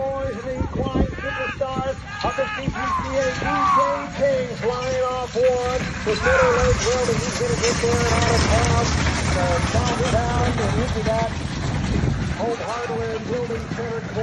boys and the quiet superstars of the CPCA, DJ King flying off one. The Middle Lake Welding, he's going to get there and out of town. So, down and into that home hardware building third quarter.